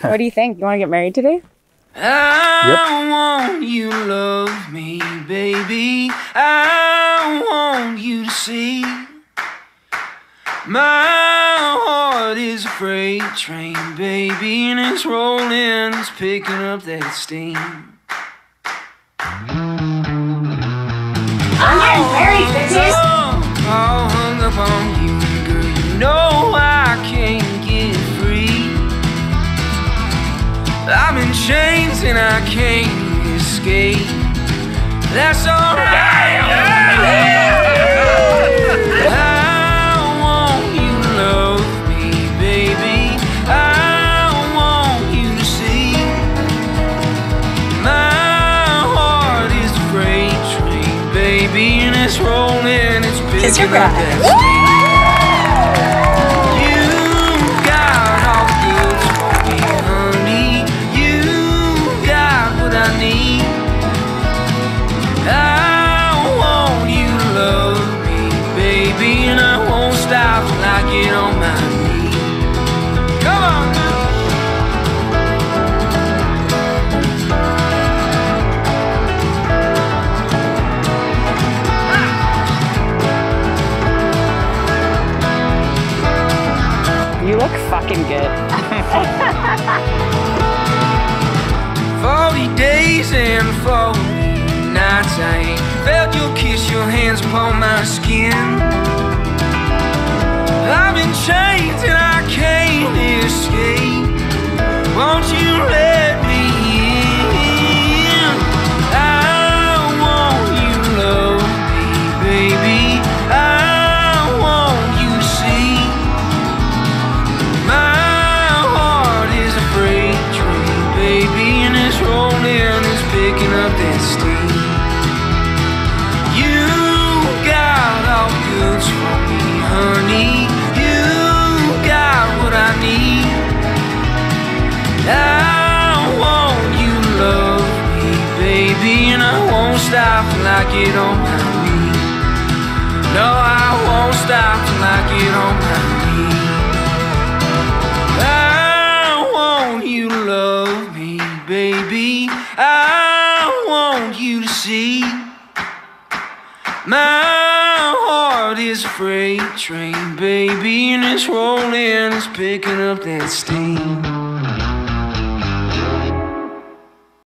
what do you think? You want to get married today? I want you to love me, baby. I want you to see. My heart is a freight train, baby, and it's rolling, it's picking up that steam. I'm in chains and I can't escape. That's alright. I want you to love me, baby. I want you to see. My heart is a freight train, baby, and it's rolling, it's Kiss your bride. Fucking good. 40 days and 40 nights I ain't felt your kiss, your hands upon my skin. Baby, and I won't stop till I get on my knees. No, I won't stop till I get on my knees. I want you to love me, baby. I want you to see. My heart is a freight train, baby, and it's rolling, it's picking up that steam.